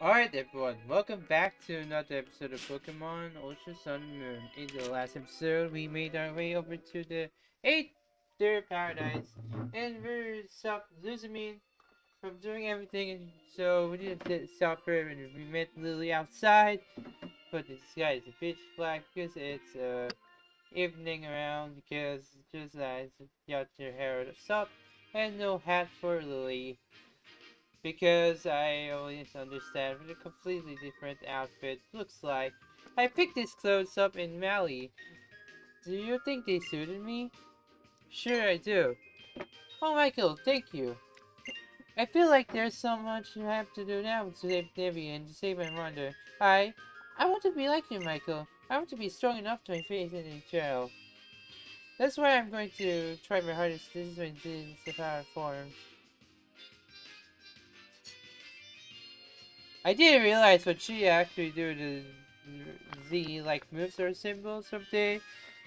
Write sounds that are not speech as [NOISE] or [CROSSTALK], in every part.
Alright everyone, welcome back to another episode of Pokemon Ultra Sun and Moon. In the last episode, we made our way over to the 8th Third Paradise, and we're stopped Lusamine from doing everything, so we to stop her, and we met Lillie outside, but the sky is a pitch flag because it's uh, evening around, because just as got your hair up, and no hat for Lillie because I always understand what a completely different outfit looks like. I picked these clothes up in Malie. Do you think they suited me? Sure I do. Oh Michael, thank you. I feel like there's so much you have to do now to save Nebby and to save my mother. I, I want to be like you, Michael. I want to be strong enough to face any trial. That's why I'm going to try my hardest. This is the power forms. I didn't realize what she actually do to Z like moves or symbols someday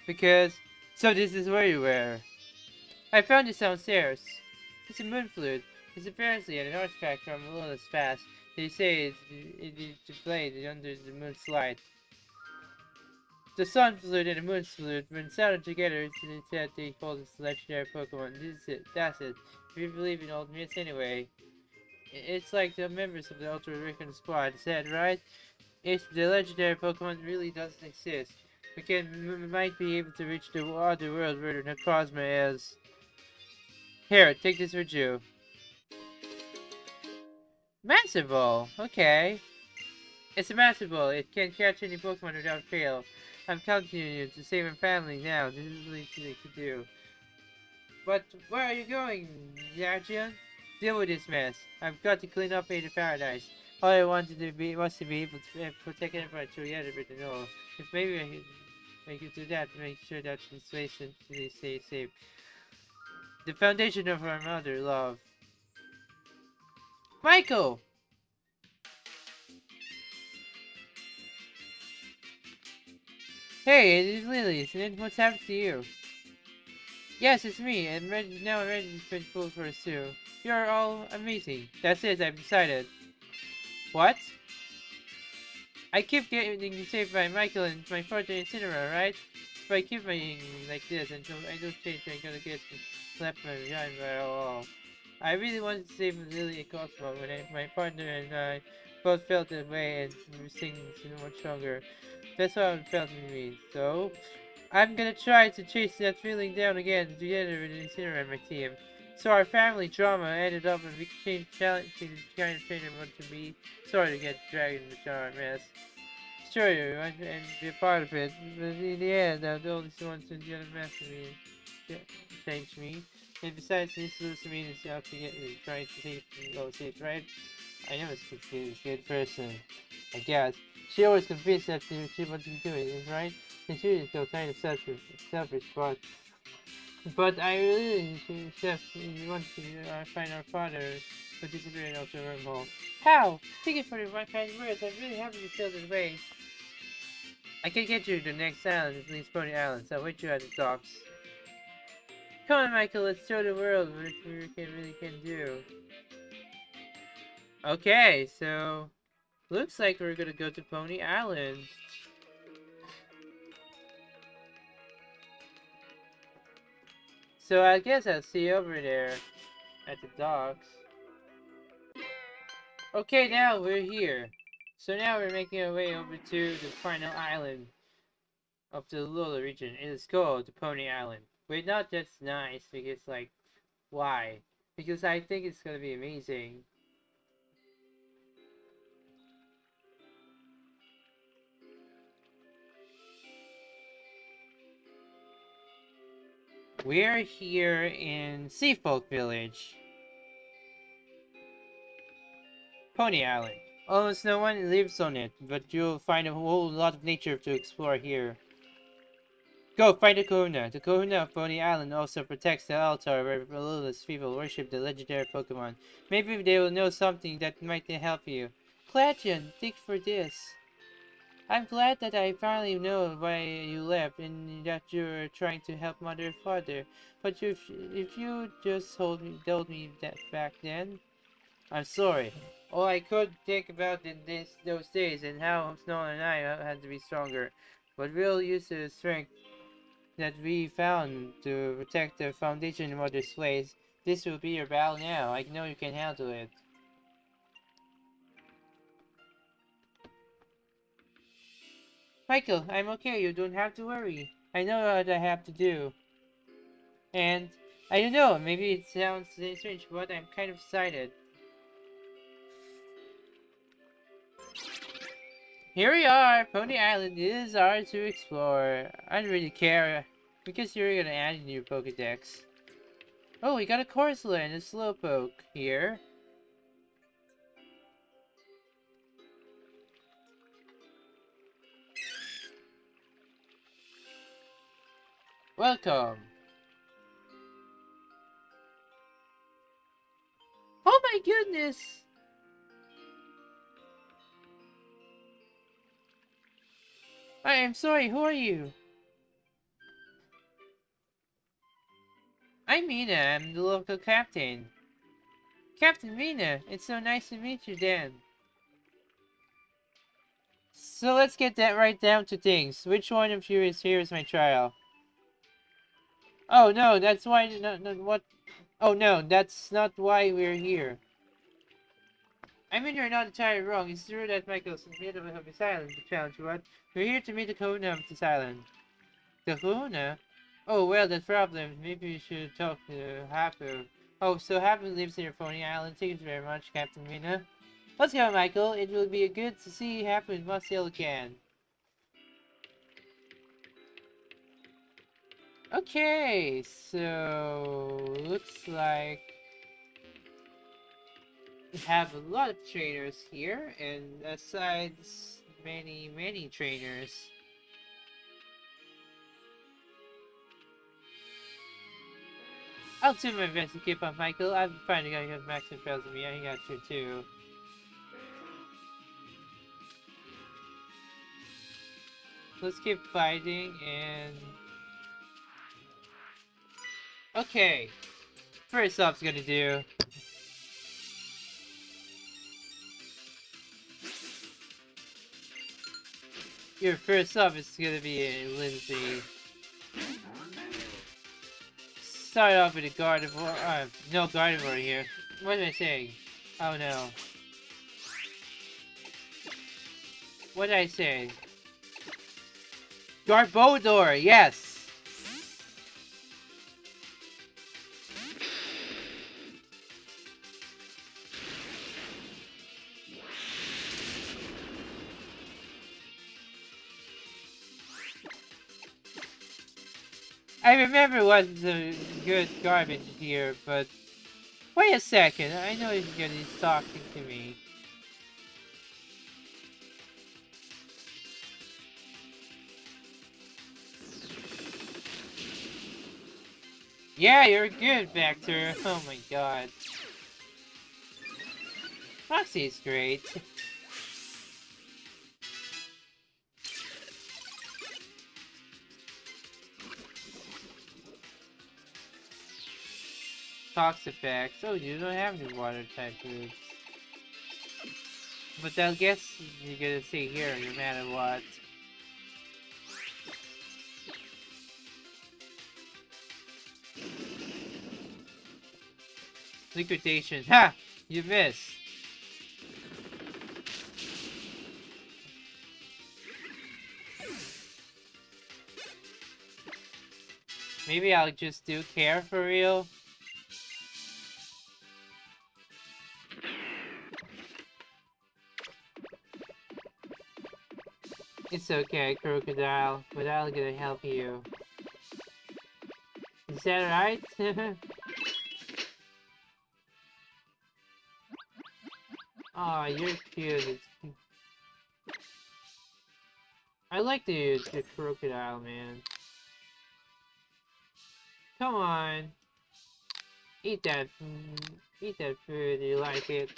because so this is where you were. I found this downstairs. It's a moon flute. It's apparently an artifact from Lola's past. They say it's, it is displayed under the moon's light. The sun flute and the moon flute, when sounded together, it's said they hold this legendary Pokemon. This is it. That's it. If you believe in old myths anyway. It's like the members of the Ultra Recon Squad said, right? If the legendary Pokemon really doesn't exist, we can might be able to reach the other world where the Necrozma is. Here, take this with you. Master Ball, okay. It's a Master Ball. It can catch any Pokemon without fail. I'm counting on you to save my family now. This is the least you could do. But where are you going, Yajian? Deal with this mess. I've got to clean up Aether Paradise. All I wanted to be was to be able to uh, protect everyone together with the know. If maybe I could do that, make sure that this place stays safe. The foundation of our mother love. Michael! Hey, it is Lillie. And what's happened to you? Yes, it's me. I'm ready now. Ready to pull for Sue. You're all amazing. That's it, I've decided. What? I keep getting saved by Michael and my father Incineroar, right? If I keep playing like this until I don't change, I'm gonna get slapped by behind by all. I really wanted to save Lillie and Cosmog I, my partner and I both felt that way and we so much stronger. That's how I felt me. So, I'm gonna try to chase that feeling down again together with Incineroar and my team. So our family drama ended up and became challenging to kind of change what to be. Sorry to get dragged into our mess. Sure, you want to be a part of it, but in the end, I'm the only one to get a mess of me. Change me. And besides, this Lusamine is out to get me, trying to take go safe, right? I know it's a good person. I guess. She always convinced that she wants to do it, right? And she is so kind of selfish, selfish, but but I really, Chef, want to uh, find our father who disappeared after the wormhole. How? Thank you for the right kind words. I'm really happy you feel this way. I can get you to the next island, at least Poni Island, so I'll wait you at the docks. Come on, Michael, let's show the world what we can, really can do. Okay, so... Looks like we're gonna go to Poni Island. So I guess I'll see you over there at the docks. Okay, now we're here. So now we're making our way over to the final island of the Alola region. It is called the Poni Island. Wait, not just nice, because like, why? Because I think it's gonna be amazing. We're here in Seafolk Village. Poni Island. Oh, Almost no one lives on it, but you'll find a whole lot of nature to explore here. Go, find the Kahuna. The Kahuna of Poni Island also protects the altar where Alola's people worship the legendary Pokemon. Maybe they will know something that might help you. Gladion, think for this. I'm glad that I finally know why you left and that you're trying to help mother and father. But if if you just told me told me that back then, I'm sorry. All I could think about in this those days and how Snow and I had to be stronger. But we'll use the strength that we found to protect the Foundation in Mother's ways. This will be your battle now. I know you can handle it. Michael, I'm okay. You don't have to worry. I know what I have to do. And, I don't know, maybe it sounds strange, but I'm kind of excited. Here we are! Poni Island is ours to explore. I don't really care, because you're gonna add a new Pokedex. Oh, we got a Corsola and a Slowpoke here. Welcome! Oh my goodness! I am sorry, who are you? I'm Mina, I'm the local captain. Captain Mina, it's so nice to meet you, Dan. So let's get that right down to things. Which one of you is here is my trial? Oh no, that's why, no, no, what? Oh no, that's not why we're here. I mean, you're not entirely wrong. It's true that Michael's in the middle of his island to challenge what? We're here to meet the Kahuna of this island. The Kahuna? Oh, well, that's problem. Maybe we should talk to Hapu. Oh, so Hapu lives in your Poni Island. Thank you very much, Captain Mina. Let's go, Michael. It will be good to see Hapu in Muscle again. Okay, so looks like we have a lot of trainers here, and besides many, many trainers. I'll do my best to keep up, Michael. I'm out you have Max and Trails me. I got you too. Let's keep fighting and Okay. First off's gonna do. Your first up is gonna be a Lindsay. Start off with a Gardevoir. Uh, no Gardevoir here. What am I saying? Oh no. What did I say? Garbodor, yes! I remember it was the good garbage here, but wait a second. I know he's gonna be talking to me. Yeah, you're good, Vector. Oh my god. Foxy's great. [LAUGHS] Toxapex. Oh, you don't have any water type moves. But I guess you're gonna stay here no matter what. Liquidation. Ha! You missed. Maybe I'll just do care for real. It's okay, Crocodile, but I'll gonna help you. Is that right? [LAUGHS] oh, you're cute. I like the, the crocodile, man. Come on. Eat that, mm, eat that food, you like it.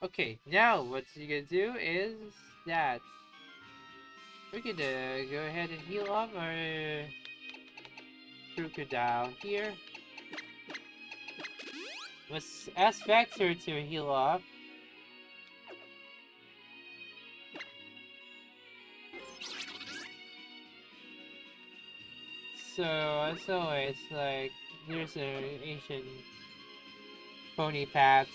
Okay, now what you're gonna do is that we're gonna go ahead and heal up our crocodile here. Let's ask Vector to heal up. So, as always, like, here's an ancient Poni path.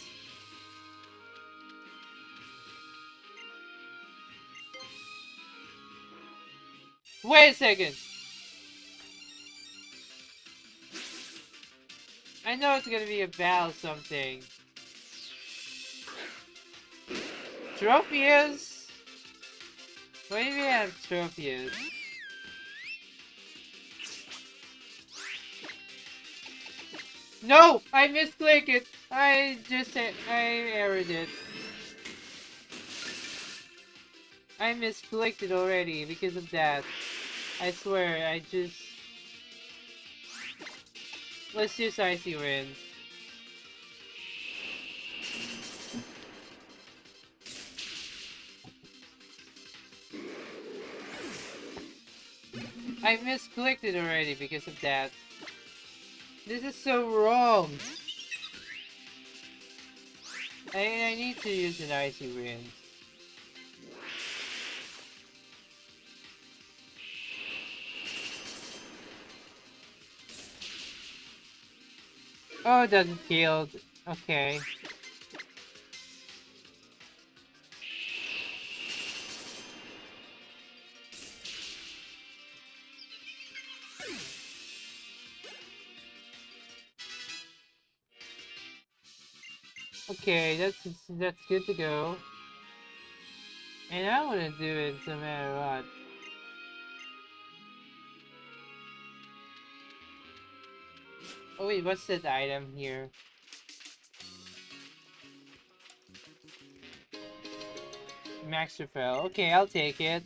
Wait a second! I know it's gonna be a about something. Tropius? Why do we have Tropius? No! I misclicked it! I just I errored it. I misclicked it already because of that. I swear, I just... Let's use Icy Wind. I misclicked it already because of that. This is so wrong. I, I need to use an Icy Wind. Oh, it doesn't heal. Okay. Okay, that's that's good to go. And I want to do it no matter what. Oh wait, what's this item here? Max refill. Okay, I'll take it.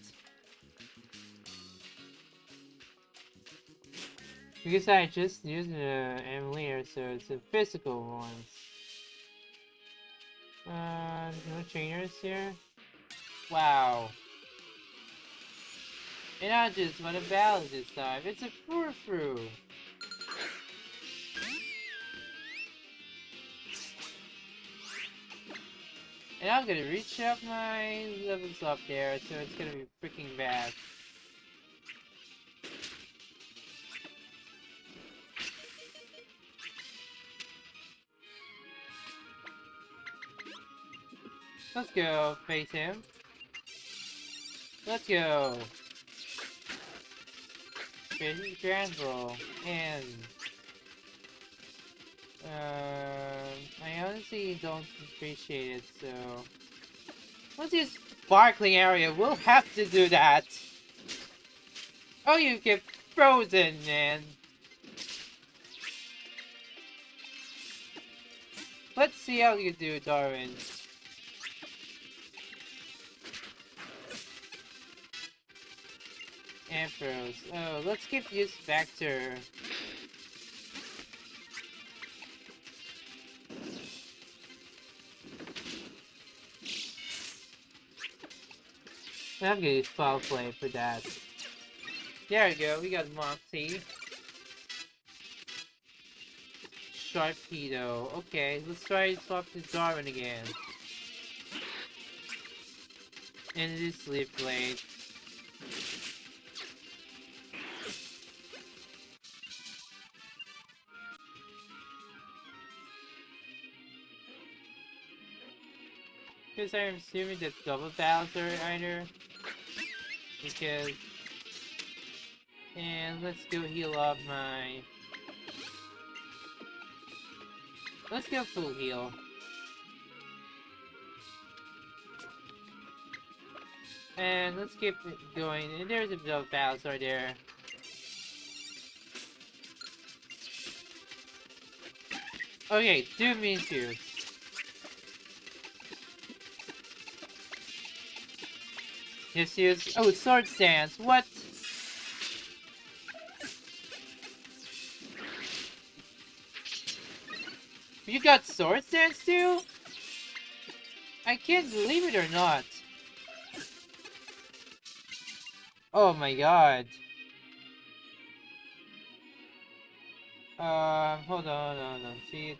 Because I just used the emulator, so it's a physical one. Uh, no trainers here? Wow. And not just want a battle this time, it's a Furfrou! And I'm gonna reach up my levels up there, so it's gonna be freaking bad. Let's go, face him. Let's go. Grand roll. And uh, I honestly don't appreciate it, so... What's this sparkling area? We'll have to do that! Oh, you get frozen, man! Let's see how you do, Darwin. Ampharos. Oh, let's give use Vector. I'm gonna use Foul Flame for that. There we go, we got Moxie. Sharpedo. Okay, let's try to swap to Darwin again. And this Sleep Blade. Because I'm assuming that double Bowser either. Because... And let's go heal up my... Let's go full heal. And let's keep going. And there's a double right there. Okay, do mean to. Yes, yes. Oh, Swords Dance. What? You got Swords Dance too? I can't believe it or not. Oh my god. Um, hold on, hold on. See it?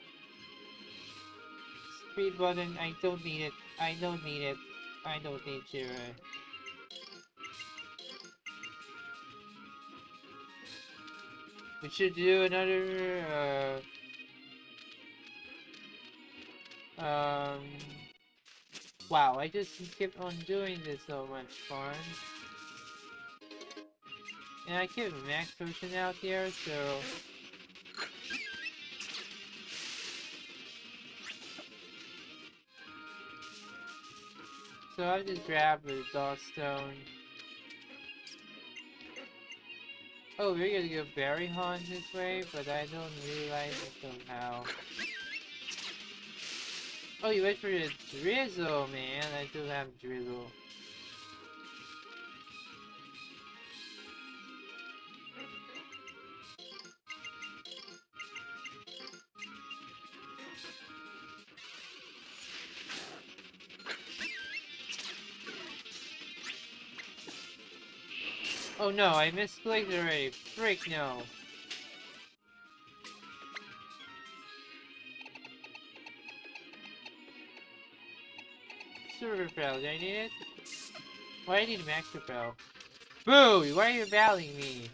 Speed button, I don't need it. I don't need it. I don't need you. We should do another, uh... Um... Wow, I just keep on doing this so much fun. And I keep max potion out here, so... So I just grab the dog stone. Oh, we're gonna go berry hunt this way, but I don't realize it somehow. Oh, you wait for the drizzle, man. I do have drizzle. Oh no, I misclicked already. Freak no. Super repel, do I need it? Why do I need max repel? Boo! Why are you battling me?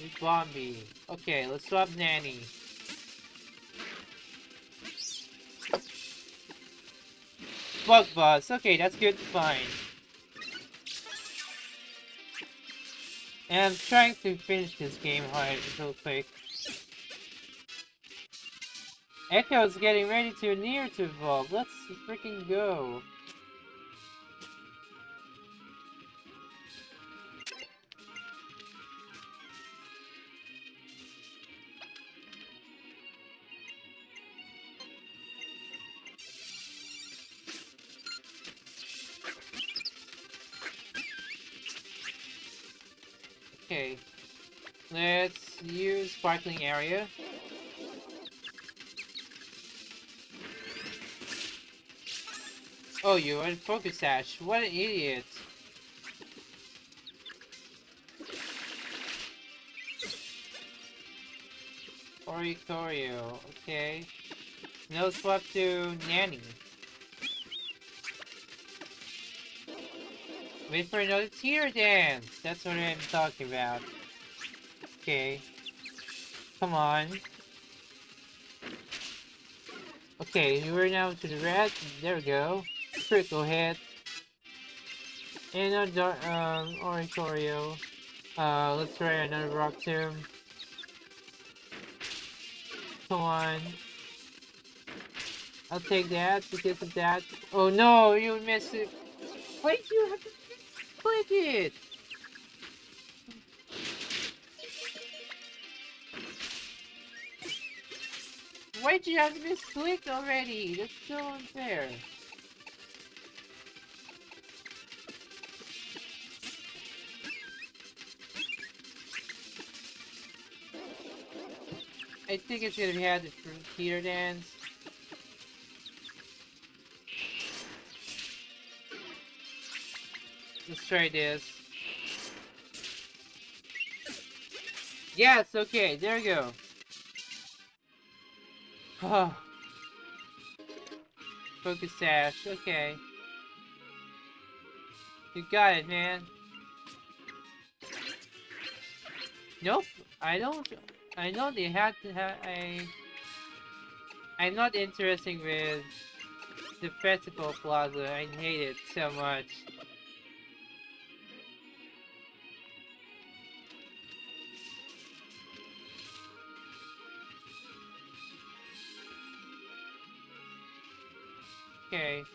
It's Bombi. Okay, let's swap Nanny. Bug Buzz. Okay, that's good to find. And I'm trying to finish this game hard real quick. Echo's getting ready to near to evolve. Let's freaking go. Sparkling area. Oh, you went focus sash. What an idiot. Oricorio, okay. No swap to Nanny. Wait for another tear dance! That's what I'm talking about. Okay. Come on. Okay, we're now to the red. There we go. Critical hit. And another um Oricorio. Uh let's try another rock tomb. Come on. I'll take that because of that. Oh no, you missed it. Do you have to click it? Why'd you have to misclick already? That's so unfair. I think I should have had the Teeter Dance. Let's try this. Yes, okay, there we go. Oh. Focus sash, okay. You got it, man. Nope, I don't. I know they had to have. I. I'm not interested with the festival plaza. I hate it so much. [LAUGHS]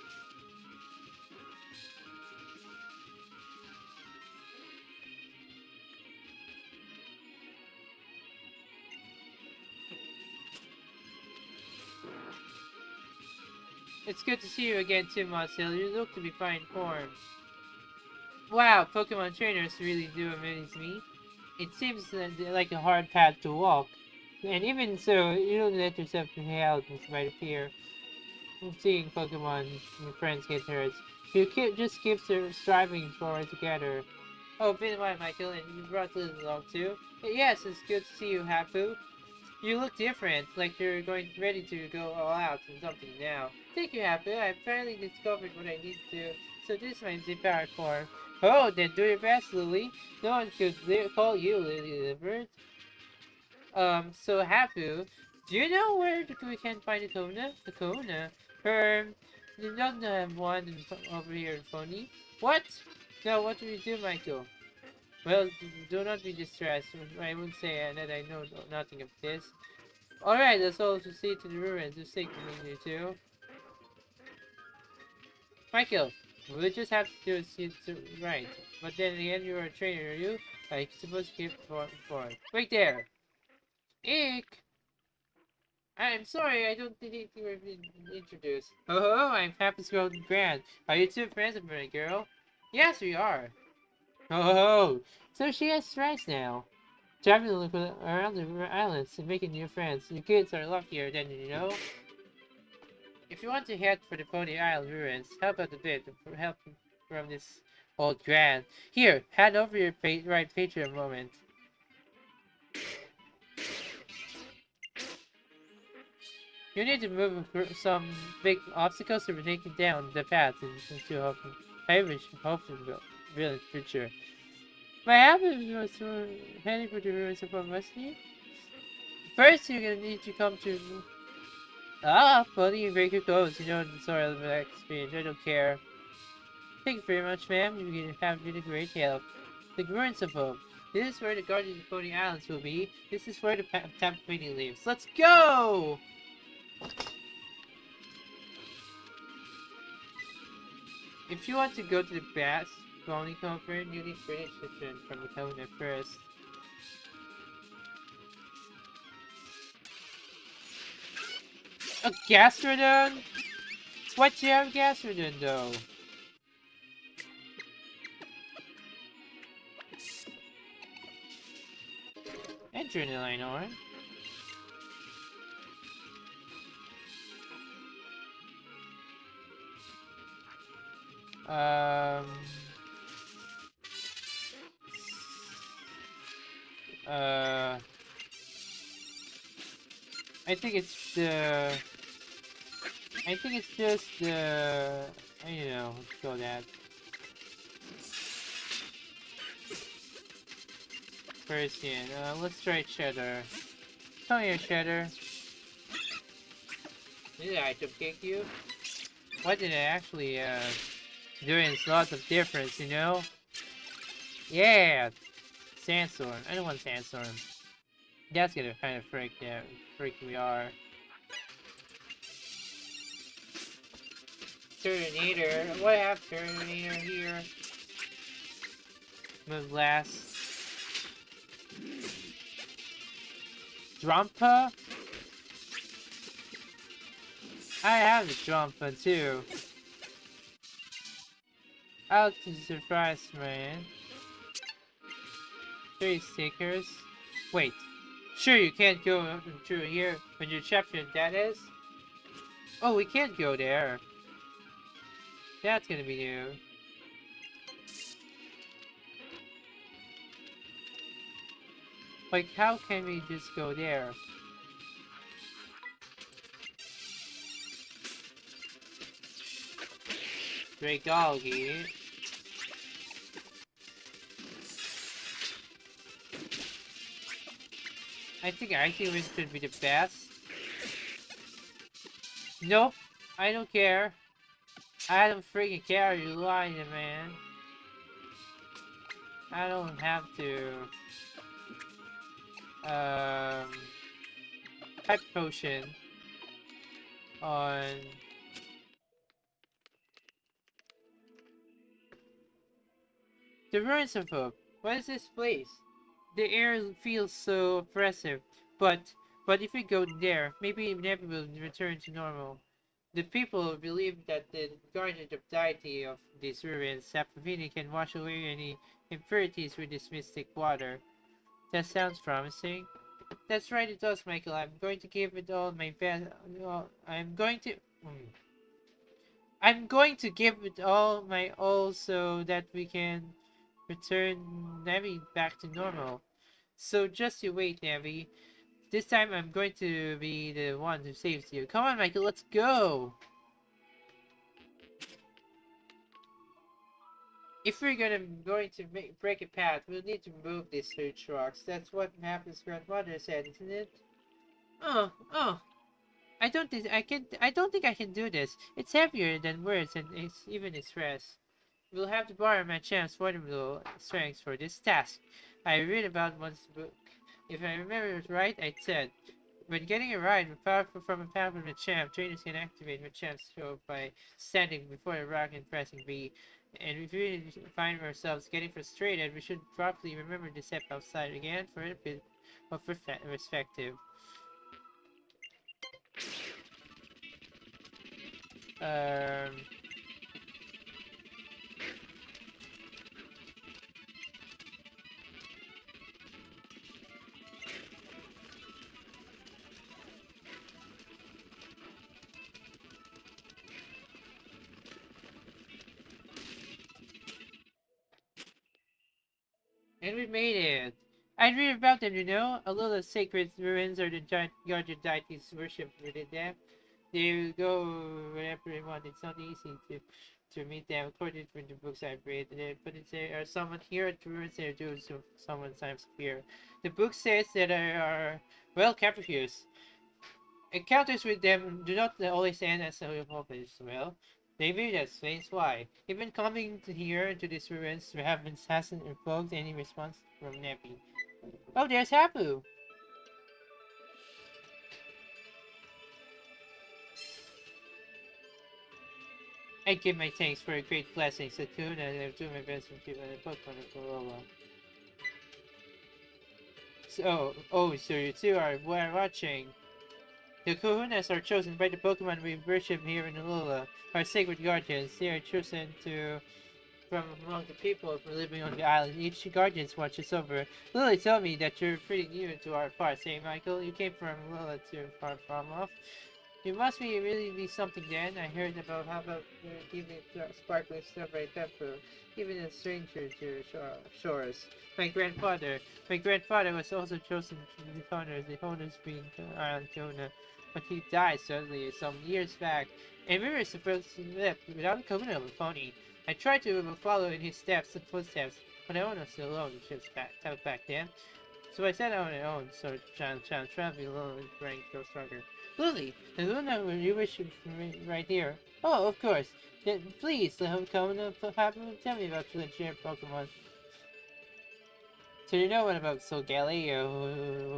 It's good to see you again, Tim Marcel. You look to be fine form. Wow, Pokemon trainers really do amaze me. It seems like a hard path to walk. And even so, you don't let yourself be spite of fear. Seeing Pokemon and friends get hurt. You keep just keep striving forward together. Oh, while, Michael, and you brought Liz along too. Yes, it's good to see you, Hapu. You look different, like you're going ready to go all out on something now. Thank you, Hapu. I finally discovered what I need to do, so this is my Z-Power form. Oh, then do your best, Lillie. No one could call you Lillie the Um, so Hapu, do you know where we can find the Kahuna? The Kahuna? Her, you don't have one over here Poni. What? Now, what do we do, Michael? Well, do not be distressed. I won't say that I know nothing of this. Alright, let's all proceed to the ruins. Just take me too. Michael, we just have to do it right. But then again, you're a trainer, are you? Like, supposed to keep for, for Wait there! Ick! I'm sorry, I don't think you were introduced. Oh, oh, I'm Happy Golden Grand. Are you two friends of my girl? Yes, we are. Oh, so she has stripes now. Traveling around the islands and making new friends. The kids are luckier than you know. If you want to head for the Poni Isle ruins, help out a bit for help from this old grand. Here, hand over your right page moment. You need to move some big obstacles to break down the path into a Irish hopeful village future. My habit was heading for the ruins of Musty. First, you're gonna need to come to Ah, buddy, you break your clothes. You know the sort of experience. I don't care. Thank you very much, ma'am. You have been a great help. The ruins of Hope. This is where the Guardian of Poni Islands will be. This is where the Meeting lives. Let's go! If you want to go to the best Pony Conference, you need registration from the Kahuna first. A Gastrodon? What you have Gastrodon though? Adrenaline or? Um uh I think it's the... I think it's just the... You know, let's go that. Persian. Uh, let's try Cheddar. Come here, Cheddar. Did I jump kick you? What did I actually, uh... Doing lots of difference, you know? Yeah! Sandstorm. I don't want Sandstorm. That's gonna kind of freak there freak we are. Turtonator. What have Turtonator here? Move glass. Drumpa? I have the Drumpa too. Out to surprise man. Three stickers. Wait. Sure, you can't go through here when you're champion, that is? Oh, we can't go there. That's gonna be new. Like, how can we just go there? Dragalge. I think Arceus should be the best. Nope, I don't care. I don't freaking care, you lying, man. I don't have to. Um, type potion on the ruins of hope. What is this place? The air feels so oppressive, but but if we go there, maybe never will return to normal. The people believe that the guardian of deity of these ruins, Tapu Fini, can wash away any impurities with this mystic water. That sounds promising. That's right, it does, Michael. I'm going to give it all my best. I'm going to. Hmm. I'm going to give it all my all so that we can return Nebby back to normal. So just you wait, Nebby. This time I'm going to be the one who saves you. Come on, Michael, let's go! If we're gonna going to make, break a path, we'll need to move these huge rocks. That's what Mappa's grandmother said, isn't it? Oh, oh. I don't think I can. I don't think I can do this. It's heavier than words and it's even stress. We'll have to borrow Machamp's formidable strength for this task. I read about one's book. If I remember it right, I said, when getting a ride from a powerful champ, trainers can activate Machamp's scope by standing before a rock and pressing B. And if we find ourselves getting frustrated, we should properly remember to step outside again for a bit of perspective. Um... made it! I read about them, you know? A little sacred ruins are the giant guardian deities worshipped within them. They go wherever they want. It's not easy to to meet them according to the books I've read. Uh, but it's there are someone here at the ruins they do so someone times here. The book says that there are well kept captives. Encounters with them do not always end as we hope as well. Maybe that explains why. Even coming to here to this ruins, we haven't hasn't evoked any response from Nebby. Oh, there's Hapu! I give my thanks for a great blessing, Satun, and I'll do my best to keep the Pokemon of Corolla. So, oh, so you two are watching. The Kahunas are chosen by the Pokemon we worship here in Alola, our sacred guardians. They are chosen to from among the people for living on the island. Each guardian watches over. Lillie told me that you're pretty new to our parts. Hey, Michael, you came from Alola to far from off. You must be really be something then. I heard about how about uh, giving sparkling strawberry pepper, even a stranger to shores. My grandfather, my grandfather was also chosen to be honors the honors being Island Kahuna but he died suddenly some years back, and we were supposed to live without coming of a pony. I tried to follow in his steps and footsteps, but I was alone ship's back, back then. So I set out on my own, so trying, trying, traveling alone and trying to grow stronger. Lillie, the Luna you wish right here. Oh, of course. Then please, let him come and tell me about your legendary Pokemon. So you know what about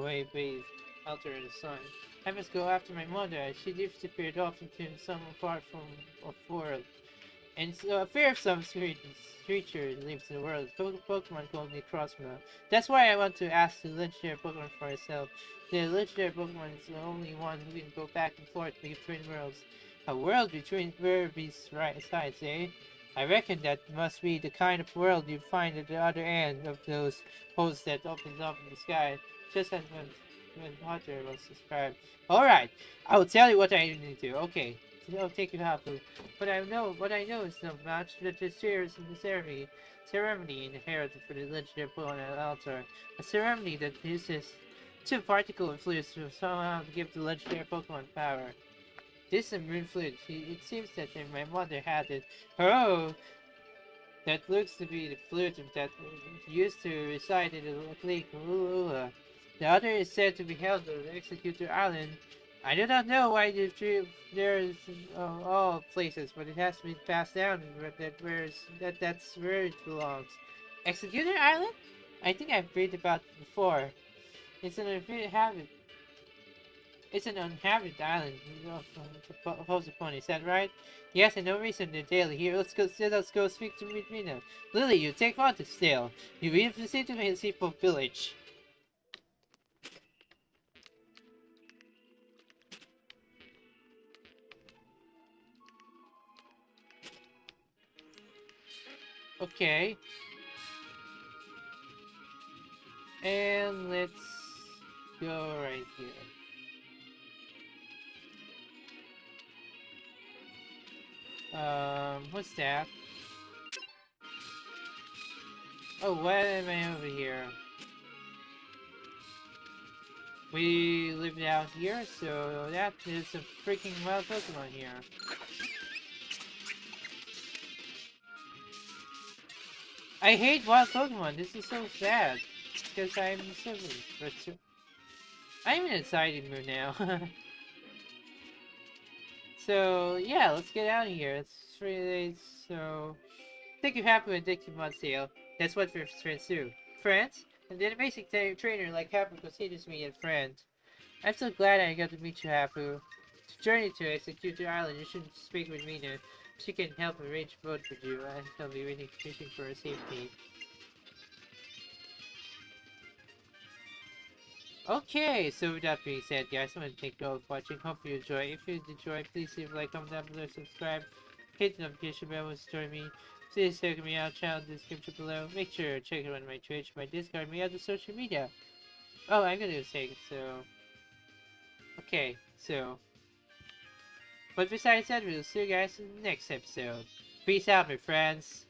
waves out there in the sun? I must go after my mother. She disappeared off into some far from a world. And so a fearsome creature lives in the world. Pokemon called me Crossmo. That's why I want to ask the legendary Pokemon for myself. The legendary Pokemon is the only one who can go back and forth between worlds. A world between where these right sides, eh? I reckon that must be the kind of world you find at the other end of those holes that opens up in the sky, just as when when Potter was described. Alright, I will tell you what I need to do. Okay, I'll take you halfway. But I know what I know is not much that the series in the ceremony ceremony inherited for the legendary Pokemon altar. A ceremony that uses two particle fluids to somehow give the legendary Pokemon power. This is moon fluid. It seems that my mother had it. Oh! That looks to be the fluid that used to reside in the lake Lula. The other is said to be held on the Exeggutor Island. I do not know why the tree there is uh, all places, but it has been passed down that where that that's where it belongs. Exeggutor Island? I think I've read about it before. It's an uninhabited. It's an uninhabited island. Upon is that right? Yes, and no reason to daily here. Let's go. Let's go speak to Mina. Lillie, you take on to Stale. You read the city to Seafolk Village. Okay. And let's go right here. Um, what's that? Oh, what am I over here? We live out here, so that is a freaking wild Pokemon here. I hate wild Pokemon, this is so sad. Because I'm silly, but I'm in a excited mood now. [LAUGHS] so, yeah, let's get out of here. It's three days, so... Thank you, Happy Dixie Mod sale. That's what we're do. Friends? And then a basic trainer like Hapu considers me a friend. I'm so glad I got to meet you, Hapu. To journey to Exeggutor Island, you should speak with Mina. She can help arrange a boat for you, and I'll be waiting fishing for her safety. Okay, so with that being said, guys, I'm gonna thank you all for watching. Hope you enjoy. If you enjoy, please leave a like, comment down below, subscribe, hit the notification bell to join me. Please check me out channel description below. Make sure to check out my Twitch, my Discord, my other social media. Oh, I'm gonna say so. Okay, so. But besides that, we'll see you guys in the next episode. Peace out, my friends.